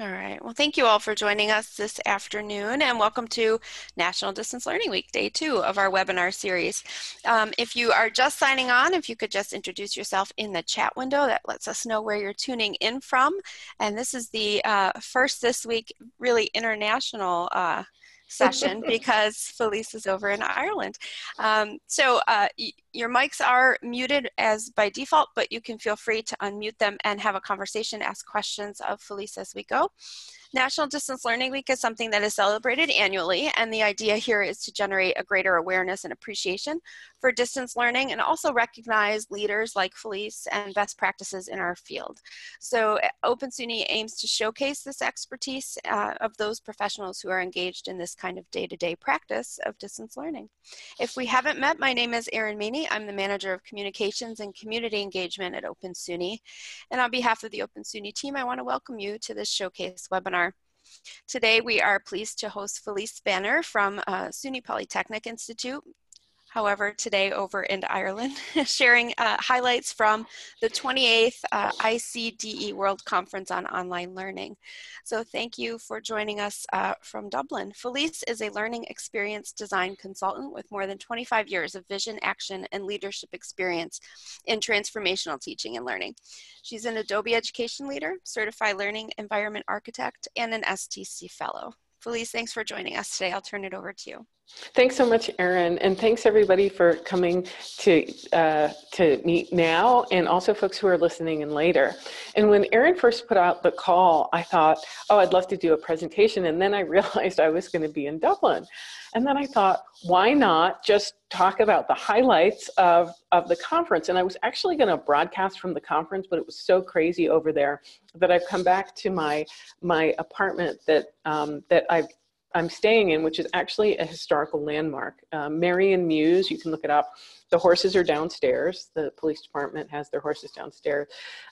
All right. Well, thank you all for joining us this afternoon and welcome to National Distance Learning Week, day two of our webinar series. Um, if you are just signing on, if you could just introduce yourself in the chat window, that lets us know where you're tuning in from. And this is the uh, first this week really international uh, session because Phylise is over in Ireland. Um, so uh, your mics are muted as by default, but you can feel free to unmute them and have a conversation, ask questions of Phylise as we go. National Distance Learning Week is something that is celebrated annually, and the idea here is to generate a greater awareness and appreciation for distance learning and also recognize leaders like Phylise and best practices in our field. So Open SUNY aims to showcase this expertise uh, of those professionals who are engaged in this kind of day-to-day -day practice of distance learning. If we haven't met, my name is Erin Meany. I'm the Manager of Communications and Community Engagement at Open SUNY. And on behalf of the Open SUNY team, I want to welcome you to this showcase webinar Today we are pleased to host Phylise Banner from uh, SUNY Polytechnic Institute however, today over in Ireland, sharing uh, highlights from the 28th uh, ICDE World Conference on Online Learning. So thank you for joining us uh, from Dublin. Phylise is a learning experience design consultant with more than 25 years of vision, action, and leadership experience in transformational teaching and learning. She's an Adobe Education Leader, Certified Learning Environment Architect, and an STC Fellow. Phylise, thanks for joining us today. I'll turn it over to you. Thanks so much, Erin, and thanks everybody for coming to uh, to meet now, and also folks who are listening in later. And when Erin first put out the call, I thought, oh, I'd love to do a presentation, and then I realized I was going to be in Dublin, and then I thought, why not just talk about the highlights of of the conference? And I was actually going to broadcast from the conference, but it was so crazy over there that I've come back to my my apartment that um, that I've I'm staying in, which is actually a historical landmark. Um, Marion Muse, you can look it up. The horses are downstairs. The police department has their horses downstairs,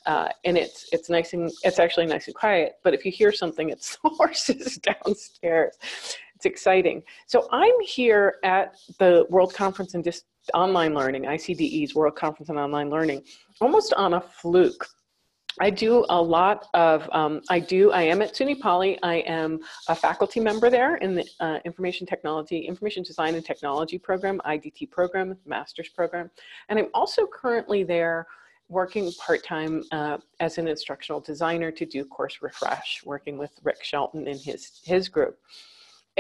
uh, and it's it's nice and it's actually nice and quiet. But if you hear something, it's the horses downstairs. It's exciting. So I'm here at the World Conference in Dis- Online Learning, ICDE's World Conference on Online Learning, almost on a fluke I do a lot of, um, I do, I am at SUNY Poly. I am a faculty member there in the uh, Information Technology, Information Design and Technology program, IDT program, master's program. And I'm also currently there working part-time uh, as an instructional designer to do course refresh, working with Rick Shelton and his, his group.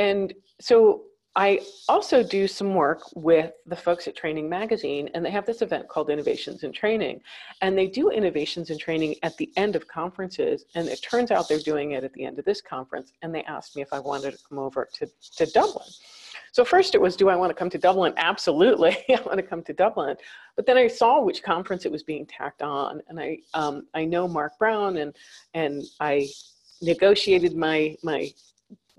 And so I also do some work with the folks at Training Magazine, and they have this event called Innovations in Training. And they do innovations in training at the end of conferences, and it turns out they're doing it at the end of this conference. And they asked me if I wanted to come over to, to Dublin. So first it was, do I want to come to Dublin? Absolutely, I want to come to Dublin. But then I saw which conference it was being tacked on, and I um, I know Mark Brown, and and I negotiated my my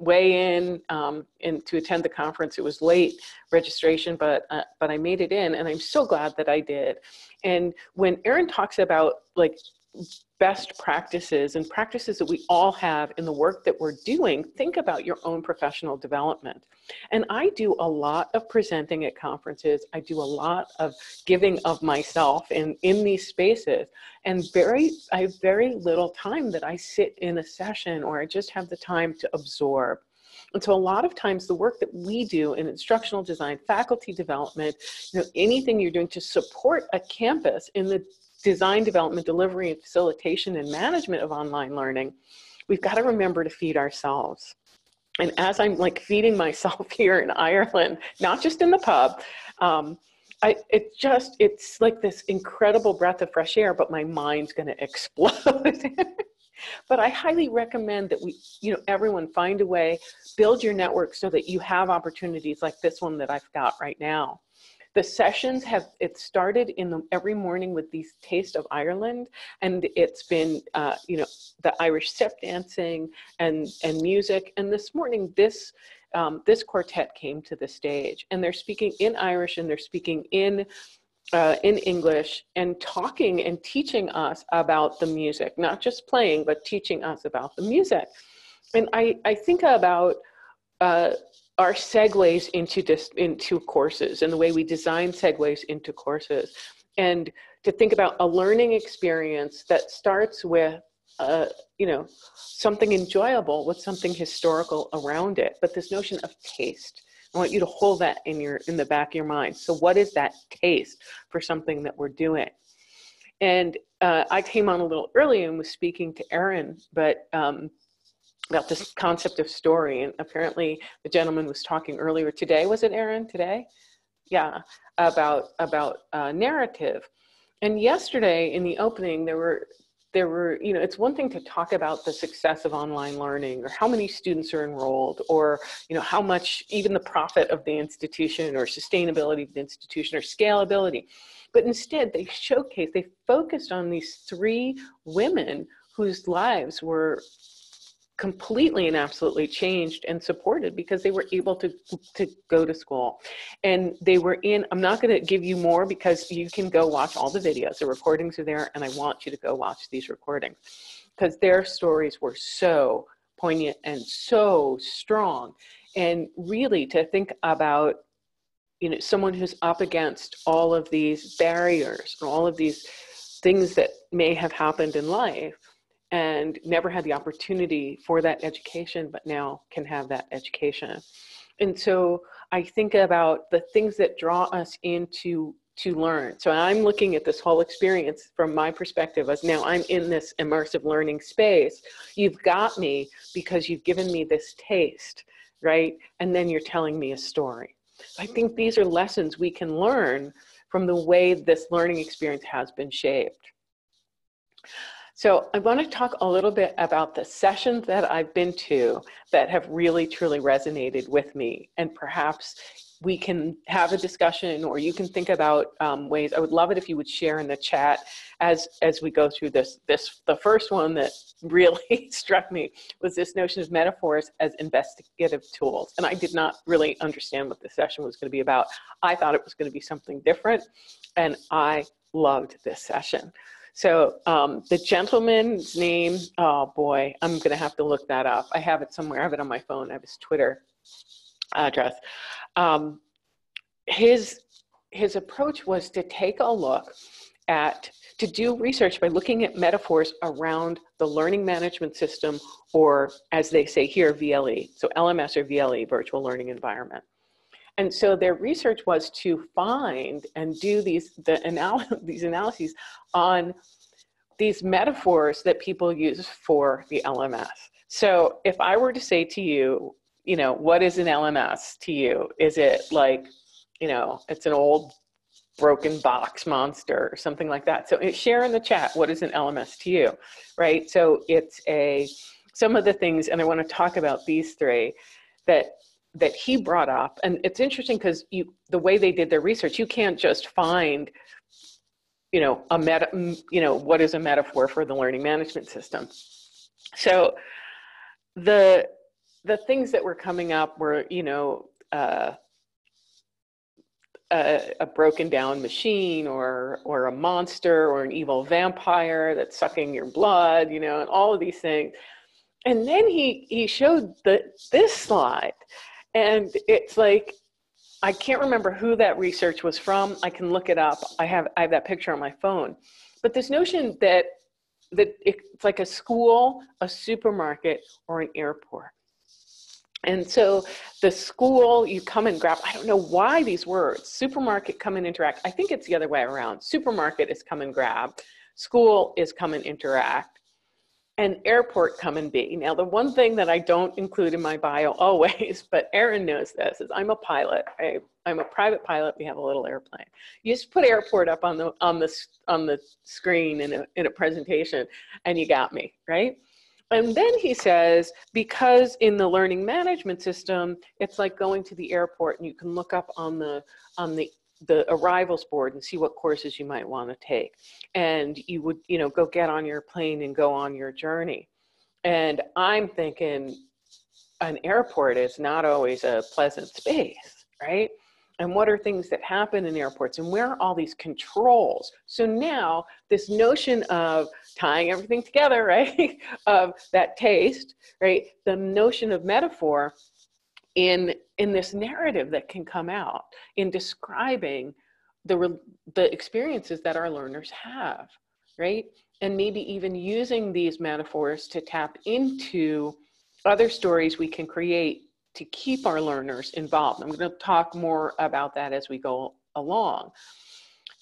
way in um, and to attend the conference. It was late registration, but uh, but I made it in, and I'm so glad that I did. And when Erin talks about like best practices and practices that we all have in the work that we're doing, think about your own professional development. And I do a lot of presenting at conferences. I do a lot of giving of myself in, in these spaces. And very, I have very little time that I sit in a session or I just have the time to absorb. And so a lot of times the work that we do in instructional design, faculty development, you know, anything you're doing to support a campus in the design, development, delivery, and facilitation and management of online learning, we've got to remember to feed ourselves. And as I'm like feeding myself here in Ireland, not just in the pub, um, I, it just, it's like this incredible breath of fresh air, but my mind's going to explode. but I highly recommend that we, you know, everyone find a way, build your network so that you have opportunities like this one that I've got right now. The sessions have, it started in the, every morning with these Taste of Ireland, and it's been, uh, you know, the Irish step dancing and, and music. And this morning, this, um, this quartet came to the stage, and they're speaking in Irish and they're speaking in uh, in English and talking and teaching us about the music, not just playing, but teaching us about the music. And I, I think about uh, our segues into into courses and the way we design segues into courses and to think about a learning experience that starts with uh, you know, something enjoyable with something historical around it. But this notion of taste, I want you to hold that in your in the back of your mind. So, what is that taste for something that we're doing? And uh, I came on a little early and was speaking to Erin, but um, about this concept of story. And apparently, the gentleman was talking earlier today. Was it Aaron today? Yeah, about about uh, narrative. And yesterday in the opening, there were there were, you know, it's one thing to talk about the success of online learning or how many students are enrolled or, you know, how much even the profit of the institution or sustainability of the institution or scalability. But instead, they showcased, they focused on these three women whose lives were completely and absolutely changed and supported because they were able to to go to school. And they were in i'm not going to give you more because you can go watch all the videos. The recordings are there and i want you to go watch these recordings because their stories were so poignant and so strong. And really to think about you know someone who's up against all of these barriers and all of these things that may have happened in life and never had the opportunity for that education, but now can have that education. And so I think about the things that draw us into to learn. So I'm looking at this whole experience from my perspective as now I'm in this immersive learning space. You've got me because you've given me this taste, right? And then you're telling me a story. I think these are lessons we can learn from the way this learning experience has been shaped. So I want to talk a little bit about the sessions that I've been to that have really truly resonated with me. And perhaps we can have a discussion or you can think about um, ways. I would love it if you would share in the chat as as we go through this this the first one that really struck me was this notion of metaphors as investigative tools. And i did not really understand what the session was going to be about. I thought it was going to be something different and i loved this session so um, the gentleman's name, oh boy, I'm going to have to look that up. I have it somewhere. I have it on my phone. I have his Twitter address. Um, his his approach was to take a look at to do research by looking at metaphors around the learning management system or as they say here VLE so LMS or VLE virtual learning environment and so their research was to find and do these, the anal- these analyses on these metaphors that people use for the LMS. So if I were to say to you, you know, what is an LMS to you? Is it like, you know, it's an old broken box monster or something like that. So eh, share in the chat, what is an LMS to you, right? So it's a, some of the things, and I want to talk about these three, that that he brought up and it's interesting because you the way they did their research you can't just find you know a meta you know what is a metaphor for the learning management system. So the the things that were coming up were you know uh, a, a, broken down machine or or a monster or an evil vampire that's sucking your blood you know and all of these things. And then he he showed the this slide and it's like, I can't remember who that research was from. I can look it up. I have, I have that picture on my phone. But this notion that, that it's like a school, a supermarket, or an airport. And so the school, you come and grab, I don't know why these words, supermarket, come and interact. I think it's the other way around. Supermarket is come and grab, school is come and interact and airport come and be. Now, the one thing that I don't include in my bio always, but Erin knows this, is I'm a pilot. I, I'm a private pilot. We have a little airplane. You just put airport up on the on the on the screen in a in a presentation, and you got me right. And then he says, because in the learning management system, it's like going to the airport, and you can look up on the on the the arrivals board and see what courses you might want to take. And you would, you know, go get on your plane and go on your journey. And I'm thinking an airport is not always a pleasant space, right? And what are things that happen in airports and where are all these controls? So now this notion of tying everything together, right? of that taste, right? The notion of metaphor in in this narrative that can come out in describing the the experiences that our learners have right and maybe even using these metaphors to tap into other stories we can create to keep our learners involved. I'm going to talk more about that as we go along.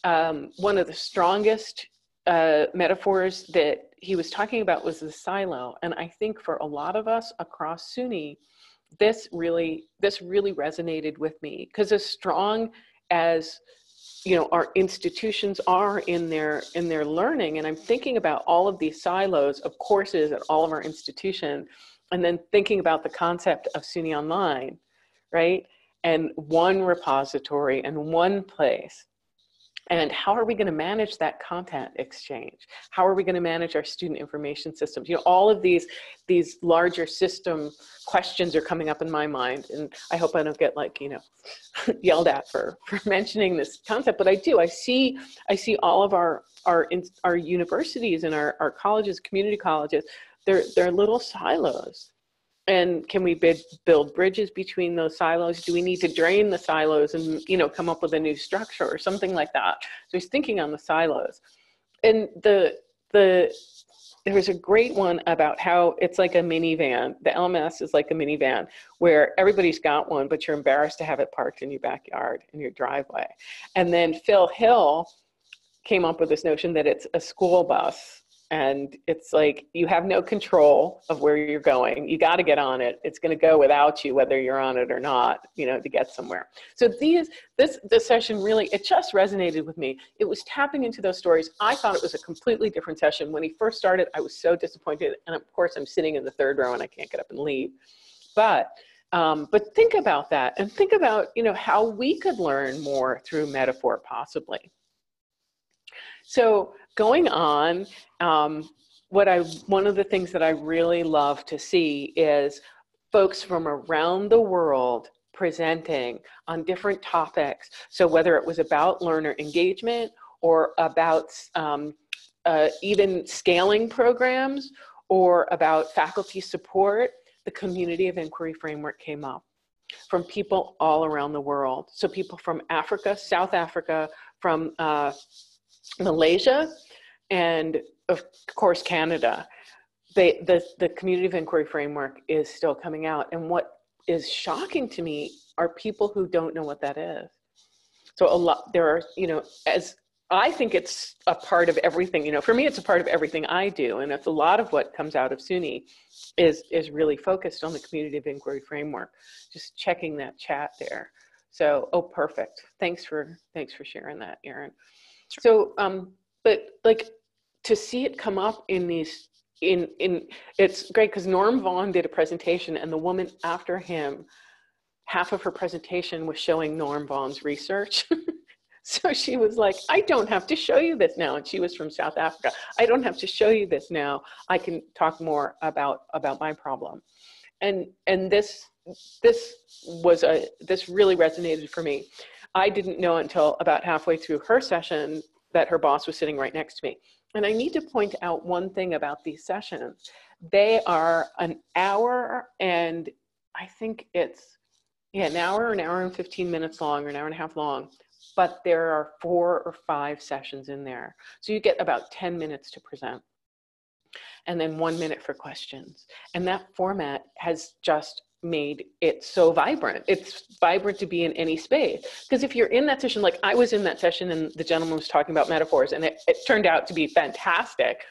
Um, one of the strongest uh, metaphors that he was talking about was the silo, and I think for a lot of us across SUNY, this really this really resonated with me because as strong as you know our institutions are in their in their learning and i'm thinking about all of these silos of courses at all of our institution and then thinking about the concept of SUNY Online, right? And one repository and one place. And how are we going to manage that content exchange? How are we going to manage our student information systems? You know, all of these these larger system questions are coming up in my mind, and I hope I don't get like you know yelled at for for mentioning this concept. But I do. I see I see all of our our our universities and our our colleges, community colleges, they're, they're little silos. And can we bid, build bridges between those silos? Do we need to drain the silos and you know come up with a new structure or something like that? So he's thinking on the silos. And the the there's a great one about how it's like a minivan. The LMS is like a minivan where everybody's got one, but you're embarrassed to have it parked in your backyard, in your driveway. And then Phil Hill came up with this notion that it's a school bus and it's like you have no control of where you're going. You got to get on it. It's going to go without you whether you're on it or not you know to get somewhere. So these this this session really it just resonated with me. It was tapping into those stories. I thought it was a completely different session. When he first started i was so disappointed and of course i'm sitting in the third row and i can't get up and leave. But um, but think about that and think about you know how we could learn more through metaphor possibly so going on, um, what I one of the things that I really love to see is folks from around the world presenting on different topics. So whether it was about learner engagement or about um, uh, even scaling programs or about faculty support, the community of inquiry framework came up from people all around the world. So people from Africa, South Africa, from uh, Malaysia, and of course Canada. They, the, the community of inquiry framework is still coming out. And what is shocking to me are people who don't know what that is. So a lot, there are, you know, as I think it's a part of everything, you know, for me, it's a part of everything I do. And it's a lot of what comes out of SUNY is, is really focused on the community of inquiry framework. Just checking that chat there. So, oh, perfect. Thanks for, thanks for sharing that, Erin. Sure. So, um, but like to see it come up in these in in it's great because Norm Vaughan did a presentation and the woman after him, half of her presentation was showing Norm Vaughan's research. so she was like, I don't have to show you this now. And she was from South Africa. I don't have to show you this now. I can talk more about about my problem. And and this this was a this really resonated for me. I didn't know until about halfway through her session that her boss was sitting right next to me. And I need to point out one thing about these sessions. They are an hour and I think it's yeah, an hour, an hour and 15 minutes long, or an hour and a half long, but there are four or five sessions in there. So you get about 10 minutes to present and then one minute for questions. And that format has just made it so vibrant. It's vibrant to be in any space. Because if you're in that session, like I was in that session and the gentleman was talking about metaphors and it, it turned out to be fantastic.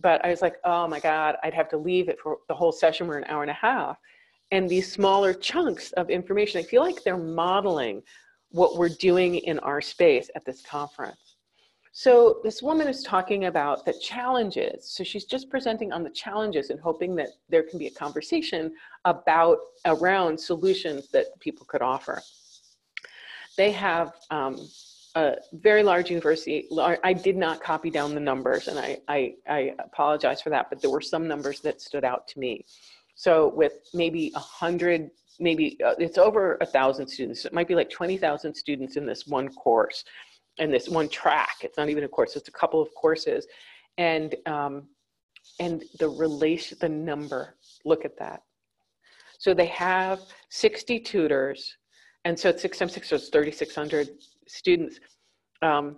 But I was like, oh my God, I'd have to leave it for the whole session. We're an hour and a half. And these smaller chunks of information, I feel like they're modeling what we're doing in our space at this conference. So this woman is talking about the challenges. So she's just presenting on the challenges and hoping that there can be a conversation about around solutions that people could offer. They have um, a very large university. I did not copy down the numbers and I, I, I apologize for that, but there were some numbers that stood out to me. So with maybe a hundred, maybe uh, it's over a thousand students. It might be like 20,000 students in this one course and this one track. It's not even a course; it's a couple of courses, and um, and the relation, the number. Look at that. So they have 60 tutors, and so it's six times six, so it's 3,600 students. Um,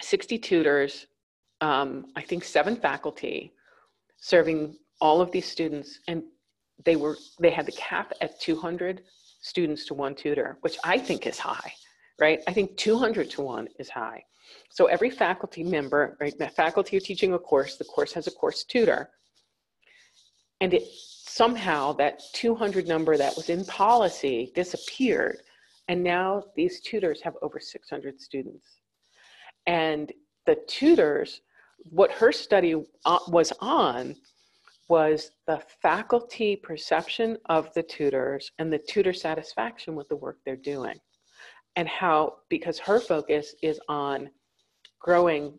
60 tutors, um, I think, seven faculty serving all of these students, and they were they had the cap at 200 students to one tutor, which I think is high, right? I think 200 to one is high. So every faculty member, right, faculty are teaching a course, the course has a course tutor, and it somehow that 200 number that was in policy disappeared, and now these tutors have over 600 students. And the tutors, what her study uh, was on was the faculty perception of the tutors and the tutor satisfaction with the work they're doing. And how, because her focus is on growing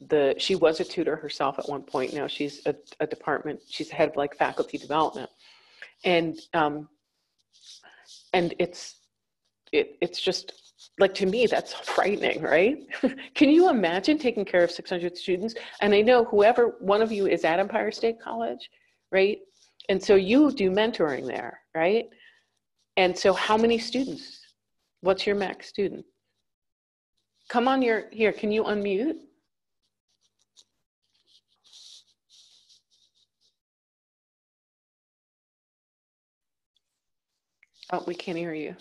the, she was a tutor herself at one point. Now she's a, a department, she's head of like faculty development. And, um, and it's, it, it's just like to me that's frightening right can you imagine taking care of 600 students and i know whoever one of you is at empire state college right and so you do mentoring there right and so how many students what's your max student come on your here can you unmute oh we can't hear you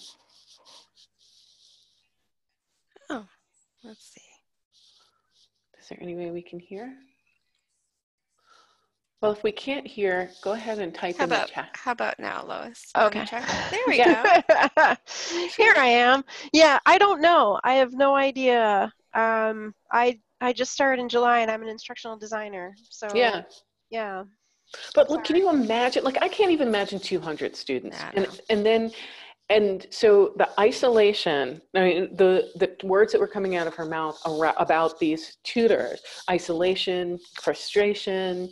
Oh, Let's see. Is there any way we can hear? Well, if we can't hear, go ahead and type how in about, the chat. How about now, Lois? Okay. There we go. Here I am. Yeah, I don't know. I have no idea. Um, I I just started in July, and I'm an instructional designer. So Yeah, yeah. but look, can you imagine? Like, I can't even imagine 200 students, I and know. and then, and so the isolation. I mean, the the words that were coming out of her mouth about these tutors: isolation, frustration,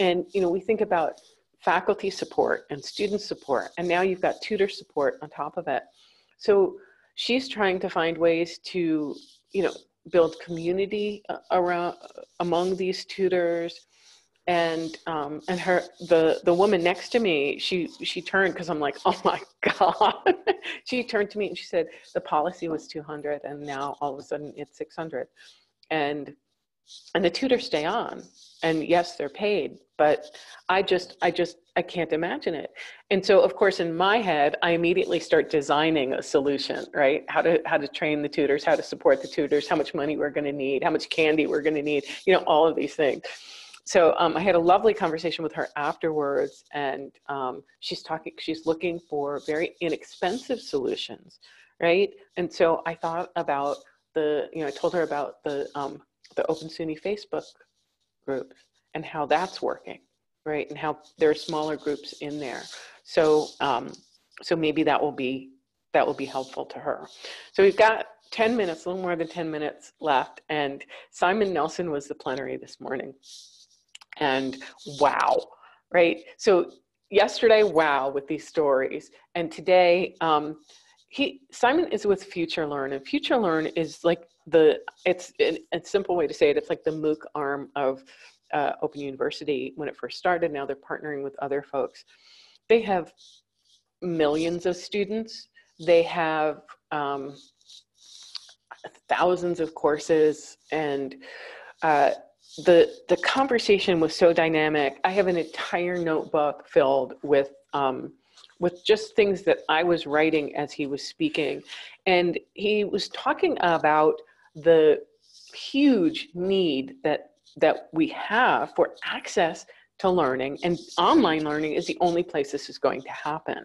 and you know, we think about faculty support and student support, and now you've got tutor support on top of it. So she's trying to find ways to, you know, build community uh, around among these tutors. And um and her the the woman next to me she she turned because i'm like oh my god. She turned to me and she said the policy was 200 and now all of a sudden it's 600 and and the tutors stay on and yes they're paid but i just i just i can't imagine it. And so of course in my head i immediately start designing a solution right? How to how to train the tutors how to support the tutors how much money we're going to need how much candy we're going to need you know all of these things. So um, i had a lovely conversation with her afterwards and um, she's talking she's looking for very inexpensive solutions right? And so i thought about the you know i told her about the um, the open suny facebook group and how that's working right and how there are smaller groups in there. So um, so maybe that will be that will be helpful to her. So we've got 10 minutes a little more than 10 minutes left and simon nelson was the plenary this morning. And wow right? So yesterday wow with these stories. And today um, he simon is with FutureLearn and FutureLearn is like the it's a, simple way to say it. It's like the mooc arm of uh, open university when it first started. Now they're partnering with other folks. They have millions of students. They have um, thousands of courses and uh, the the conversation was so dynamic. I have an entire notebook filled with um, with just things that i was writing as he was speaking. And he was talking about the huge need that that we have for access to learning and online learning is the only place this is going to happen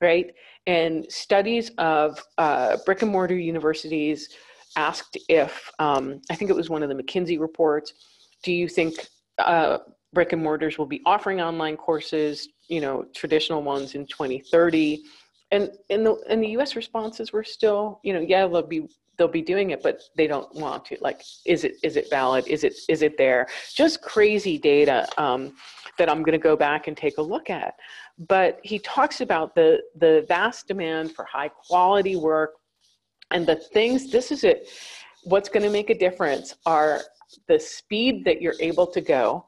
right? And studies of uh, brick and mortar universities asked if um, i think it was one of the mckinsey reports do you think uh, brick and mortars will be offering online courses you know traditional ones in 2030 and in the in the us responses were still you know yeah they'll be they'll be doing it but they don't want to. Like is it is it valid? Is it is it there? Just crazy data um, that i'm going to go back and take a look at. But he talks about the the vast demand for high quality work and the things this is it. What's going to make a difference are the speed that you're able to go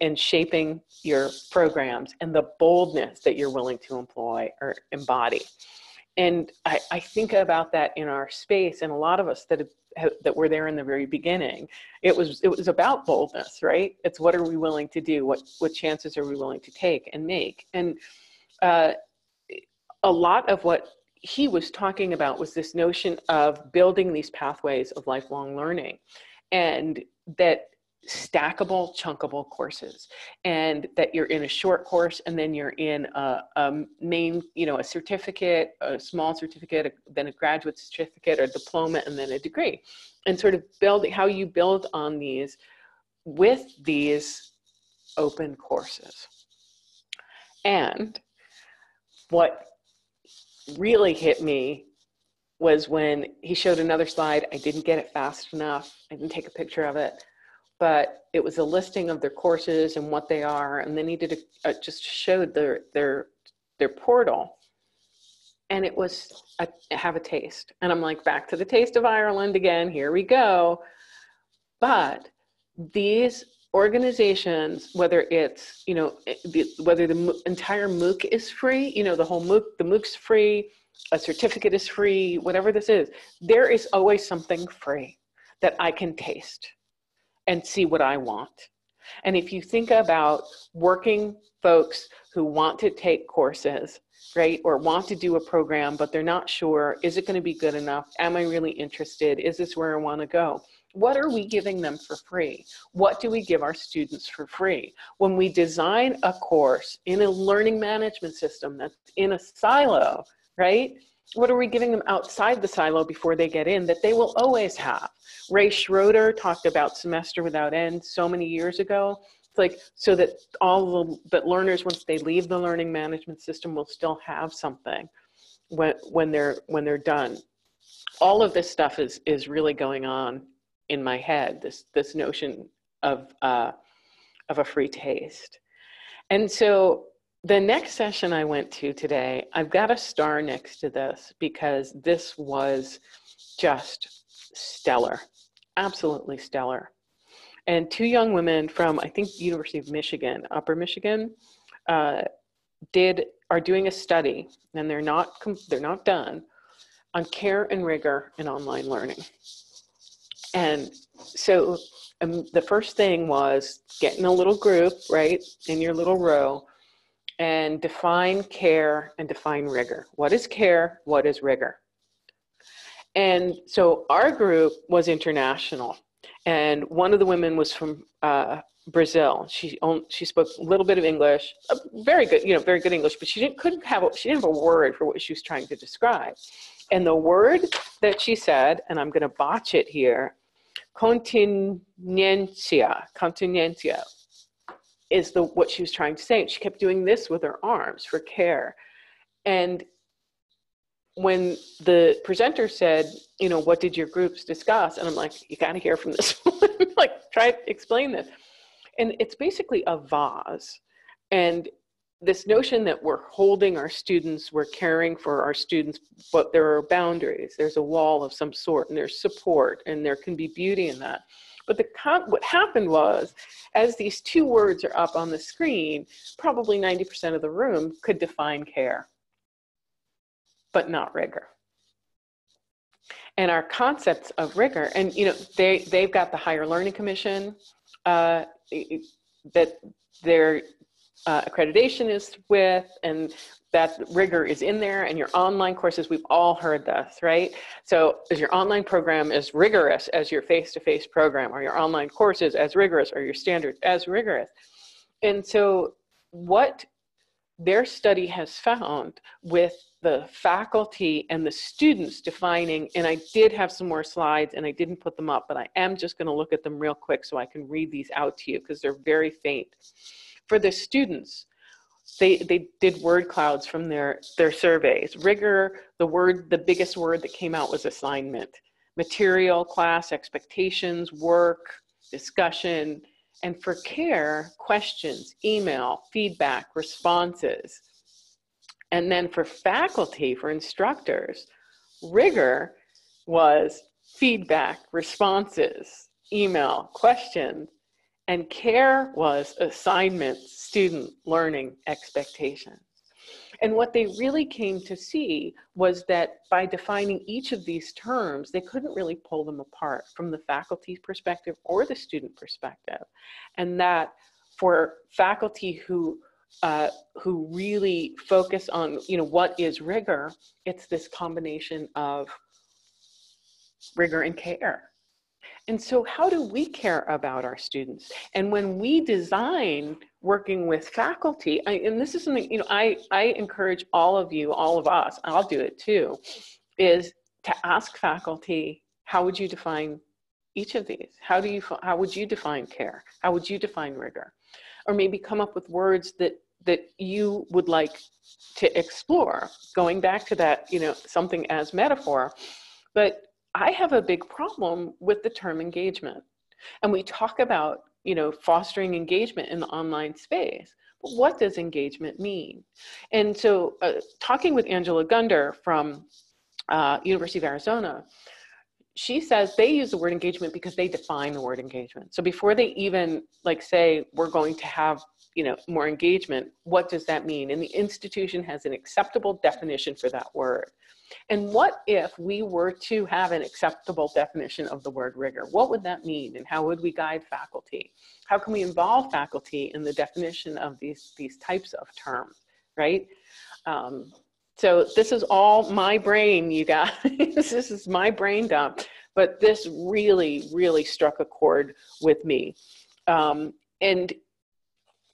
in shaping your programs and the boldness that you're willing to employ or embody and I, I, think about that in our space and a lot of us that have, that were there in the very beginning. It was it was about boldness, right? It's what are we willing to do? What what chances are we willing to take and make? And uh, a lot of what he was talking about was this notion of building these pathways of lifelong learning, and that stackable, chunkable courses, and that you're in a short course and then you're in a, a main, you know, a certificate, a small certificate, then a graduate certificate, or a diploma, and then a degree, and sort of building how you build on these with these open courses. And what really hit me was when he showed another slide. I didn't get it fast enough. I didn't take a picture of it but it was a listing of their courses and what they are, and then he did a, a uh, just showed their their their portal, and it was a, have a taste, and I'm like back to the taste of Ireland again. Here we go, but these organizations, whether it's you know eh, the, whether the entire MOOC is free, you know the whole MOOC, the MOOC's free, a certificate is free, whatever this is, there is always something free that I can taste and see what I want. And if you think about working folks who want to take courses, right, or want to do a program, but they're not sure, is it going to be good enough? Am I really interested? Is this where I want to go? What are we giving them for free? What do we give our students for free? When we design a course in a learning management system that's in a silo, right? What are we giving them outside the silo before they get in that they will always have? Ray Schroeder talked about semester without end so many years ago. It's like so that all the that learners once they leave the learning management system will still have something when when they're when they're done. All of this stuff is is really going on in my head. This this notion of uh, of a free taste, and so the next session I went to today, I've got a star next to this because this was just stellar, absolutely stellar. And two young women from, I think, University of Michigan, Upper Michigan, uh, did are doing a study, and they're not they're not done, on care and rigor in online learning. And so um, the first thing was get in a little group, right, in your little row, and define care and define rigor. What is care? What is rigor? And so our group was international, and one of the women was from uh, Brazil. She only, she spoke a little bit of English, very good, you know, very good English, but she didn't couldn't have she didn't have a word for what she was trying to describe. And the word that she said, and I'm going to botch it here, continencia, continencia, is the what she was trying to say. And she kept doing this with her arms for care. And when the presenter said, you know, what did your groups discuss? And I'm like, you got to hear from this one. like, try to explain this. And it's basically a vase. And this notion that we're holding our students, we're caring for our students, but there are boundaries. There's a wall of some sort, and there's support, and there can be beauty in that. But the what happened was, as these two words are up on the screen, probably 90% of the room could define care, but not rigor. And our concepts of rigor, and you know, they they've got the Higher Learning Commission uh, that their uh, accreditation is with, and that rigor is in there and your online courses we've all heard this right? So is your online program as rigorous as your face-to-face program? Or your online courses as rigorous? Or your standards as rigorous? And so what their study has found with the faculty and the students defining and i did have some more slides and i didn't put them up but i am just going to look at them real quick so i can read these out to you because they're very faint. For the students they they did word clouds from their their surveys. Rigor the word the biggest word that came out was assignment. Material class expectations work discussion. And for care questions email feedback responses. And then for faculty for instructors rigor was feedback responses email questions and care was assignments, student learning expectations. And what they really came to see was that by defining each of these terms, they couldn't really pull them apart from the faculty's perspective or the student perspective. And that for faculty who uh, who really focus on, you know, what is rigor, it's this combination of rigor and care. And so how do we care about our students? And when we design working with faculty, I, and this is something, you know, I, I encourage all of you, all of us, I'll do it too, is to ask faculty, how would you define each of these? How do you, how would you define care? How would you define rigor? Or maybe come up with words that, that you would like to explore, going back to that, you know, something as metaphor. But I have a big problem with the term engagement. And we talk about, you know, fostering engagement in the online space. But what does engagement mean? And so uh, talking with Angela Gunder from uh, University of Arizona, she says they use the word engagement because they define the word engagement. So before they even like say we're going to have you know more engagement, what does that mean? And the institution has an acceptable definition for that word. And what if we were to have an acceptable definition of the word rigor? What would that mean and how would we guide faculty? How can we involve faculty in the definition of these, these types of terms, right? Um, so this is all my brain, you guys. this is my brain dump. But this really, really struck a chord with me. Um, and,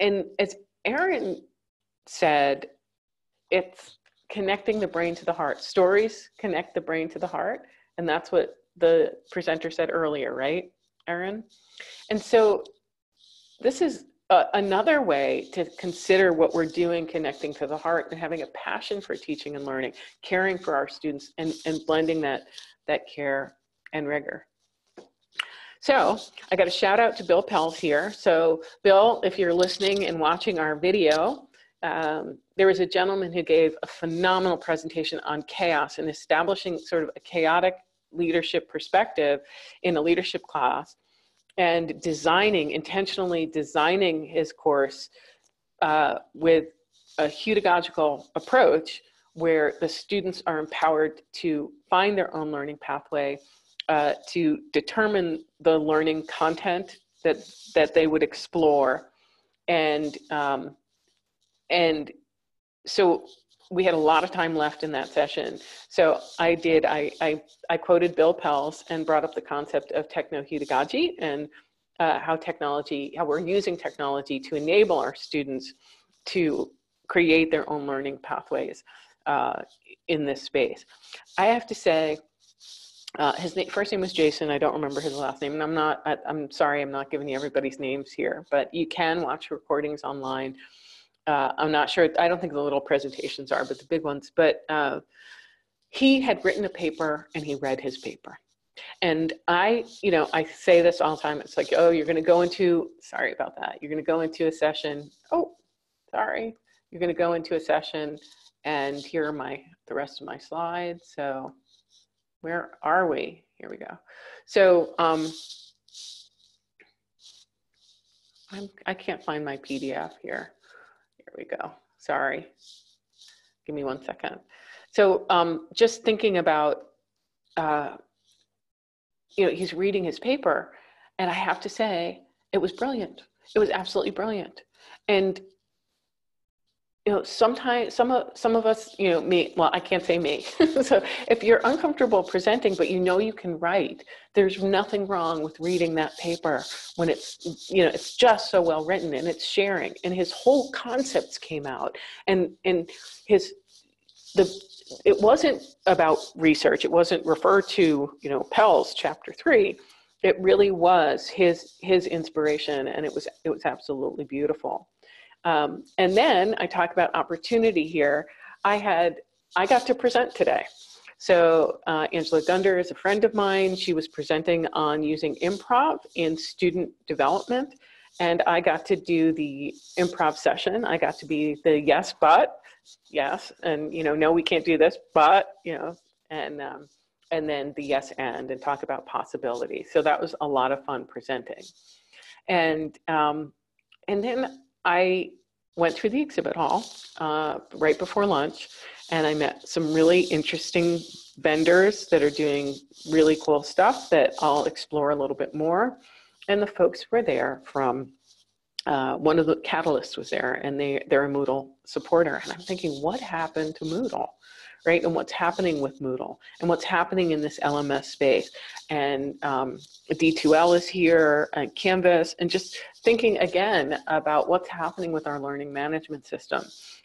and as Erin said, it's connecting the brain to the heart. Stories connect the brain to the heart. And that's what the presenter said earlier, right, Erin? And so this is another way to consider what we're doing connecting to the heart and having a passion for teaching and learning, caring for our students and, and blending that, that care and rigor. So I got a shout out to Bill Pelz here. So Bill, if you're listening and watching our video, um, there was a gentleman who gave a phenomenal presentation on chaos and establishing sort of a chaotic leadership perspective in a leadership class and designing, intentionally designing his course uh, with a heutagogical approach where the students are empowered to find their own learning pathway, uh, to determine the learning content that, that they would explore, and um, and so we had a lot of time left in that session. So I did, I, I, I quoted Bill Pelz and brought up the concept of techno-heutagogy and uh, how technology, how we're using technology to enable our students to create their own learning pathways uh, in this space. I have to say, uh, his first name was Jason. I don't remember his last name, and I'm not. I, I'm sorry, I'm not giving you everybody's names here, but you can watch recordings online uh, I'm not sure, I don't think the little presentations are, but the big ones. But uh, he had written a paper and he read his paper. And I, you know, I say this all the time. It's like, oh, you're going to go into, sorry about that. You're going to go into a session. Oh, sorry. You're going to go into a session and here are my, the rest of my slides. So where are we? Here we go. So um, I'm, I can't find my PDF here Here we go. Sorry. Give me one second. So um, just thinking about, uh, you know, he's reading his paper, and I have to say, it was brilliant. It was absolutely brilliant. And you know sometimes some of some of us you know me well i can't say me so if you're uncomfortable presenting but you know you can write there's nothing wrong with reading that paper when it's you know it's just so well written and it's sharing. And his whole concepts came out. And and his the it wasn't about research. It wasn't referred to you know pell's chapter 3 it really was his his inspiration and it was it was absolutely beautiful um, and then I talk about opportunity here. I had, I got to present today. So uh, Angela Gunder is a friend of mine. She was presenting on using improv in student development. And I got to do the improv session. I got to be the yes, but, yes, and you know, no, we can't do this, but, you know, and, um, and then the yes and, and talk about possibility. So that was a lot of fun presenting. And, um, and then I went through the exhibit hall uh, right before lunch, and I met some really interesting vendors that are doing really cool stuff that I'll explore a little bit more. And the folks were there from uh, one of the catalysts was there, and they they're a Moodle supporter. And I'm thinking, what happened to Moodle? Right? And what's happening with Moodle and what's happening in this LMS space. And um, D2L is here and Canvas and just thinking again about what's happening with our learning management system.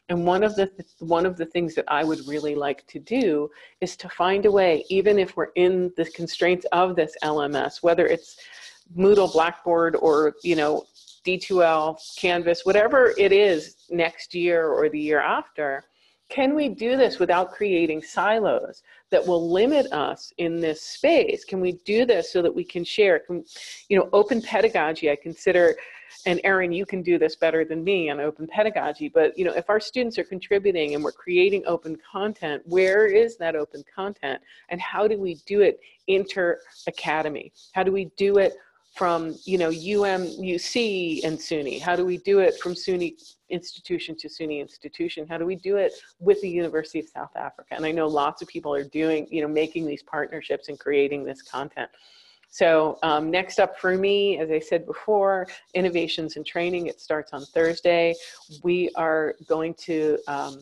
And one of the th- one of the things that I would really like to do is to find a way, even if we're in the constraints of this LMS, whether it's Moodle, Blackboard, or you know D2L, Canvas, whatever it is next year or the year after, can we do this without creating silos that will limit us in this space? Can we do this so that we can share? Can, you know open pedagogy i consider and erin you can do this better than me on open pedagogy but you know if our students are contributing and we're creating open content where is that open content? And how do we do it inter academy how do we do it from you know UMUC and SUNY? How do we do it from SUNY institution to SUNY institution? How do we do it with the University of South Africa? And I know lots of people are doing, you know, making these partnerships and creating this content. So um, next up for me, as I said before, innovations and training. It starts on Thursday. We are going to um,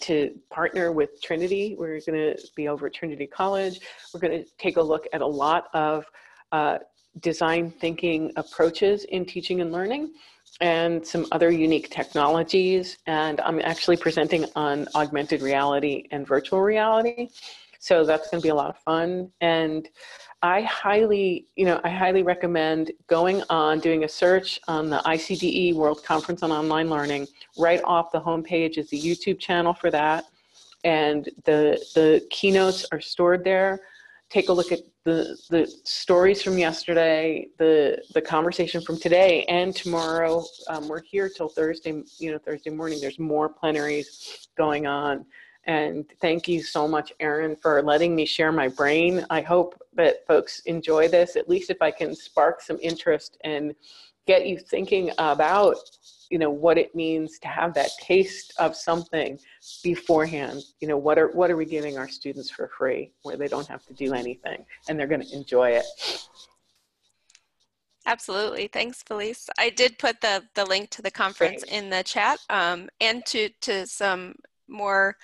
to partner with Trinity. We're going to be over at Trinity College. We're going to take a look at a lot of uh, design thinking approaches in teaching and learning and some other unique technologies. And I'm actually presenting on augmented reality and virtual reality. So that's going to be a lot of fun. And I highly, you know, I highly recommend going on doing a search on the ICDE World Conference on Online Learning. Right off the homepage is the YouTube channel for that, and the the keynotes are stored there take a look at the the stories from yesterday, the the conversation from today, and tomorrow. Um, we're here till Thursday. You know, Thursday morning. There's more plenaries going on. And thank you so much, Erin, for letting me share my brain. I hope that folks enjoy this, at least if I can spark some interest and get you thinking about you know what it means to have that taste of something beforehand you know what are what are we giving our students for free where they don't have to do anything and they're going to enjoy it Absolutely. Thanks, Phylise. I did put the, the link to the conference Great. in the chat um, and to, to some more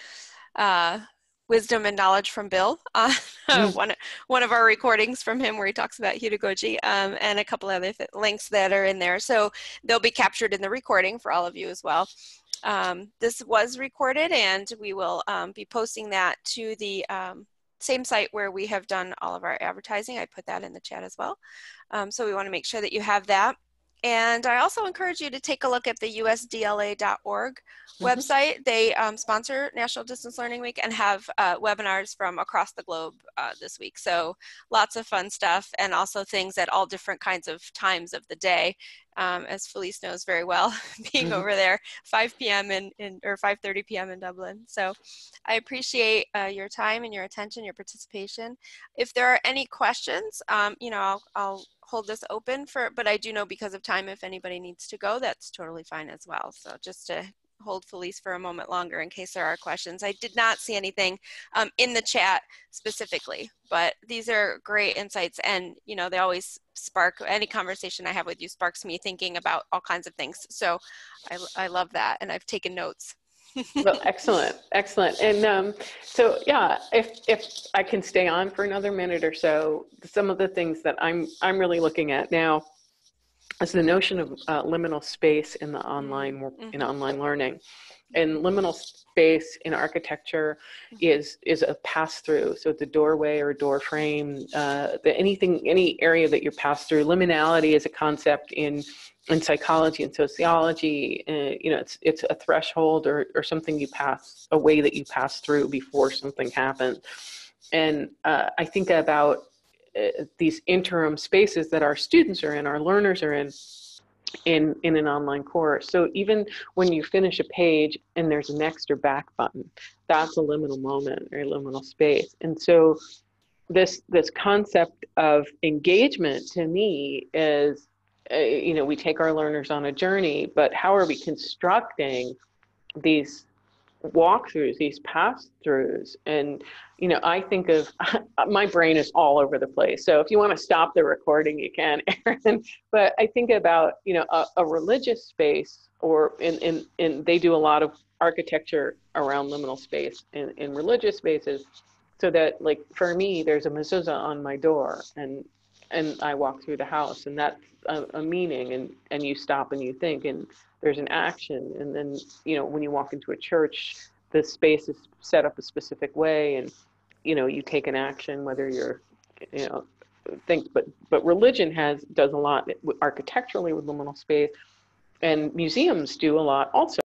uh, wisdom and knowledge from Bill. Uh, mm. one, one of our recordings from him where he talks about heutagogy um, and a couple other th- links that are in there. So they'll be captured in the recording for all of you as well. Um, this was recorded and we will um, be posting that to the um, same site where we have done all of our advertising. I put that in the chat as well. Um, so we want to make sure that you have that. And I also encourage you to take a look at the usdla.org mm-hmm. website. They um, sponsor National Distance Learning Week and have uh, webinars from across the globe uh, this week. So lots of fun stuff and also things at all different kinds of times of the day. Um, as Phylise knows very well, being mm-hmm. over there 5 p.m. In, in or 5:30 p.m. in Dublin. So, I appreciate uh, your time and your attention, your participation. If there are any questions, um, you know, I'll, I'll hold this open for, but I do know because of time, if anybody needs to go, that's totally fine as well. So just to hold Phylise for a moment longer in case there are questions. I did not see anything um, in the chat specifically, but these are great insights and you know, they always spark, any conversation I have with you sparks me thinking about all kinds of things. So I, I love that and I've taken notes well, excellent, excellent. And um, so, yeah, if if I can stay on for another minute or so, some of the things that I'm I'm really looking at now is the notion of uh, liminal space in the online mm-hmm. in online learning, and liminal space in architecture mm-hmm. is is a pass through. So it's a doorway or a door frame. Uh, the, anything, any area that you pass through. Liminality is a concept in in psychology and sociology, uh, you know, it's it's a threshold or or something you pass, a way that you pass through before something happens. And uh, I think about these interim spaces that our students are in, our learners are in, in in an online course. So even when you finish a page and there's a next or back button, that's a liminal moment or a liminal space. And so this this concept of engagement to me is uh, you know, we take our learners on a journey, but how are we constructing these walkthroughs, these pass throughs? And, you know, I think of my brain is all over the place. So if you want to stop the recording, you can, Erin. but I think about, you know, a, a religious space or in, in, in, they do a lot of architecture around liminal space in, in religious spaces so that like for me there's a mezuzah on my door and and i walk through the house and that's a, a, meaning and and you stop and you think and there's an action and then you know when you walk into a church the space is set up a specific way and you know you take an action whether you're you know think but but religion has does a lot architecturally with liminal space and museums do a lot also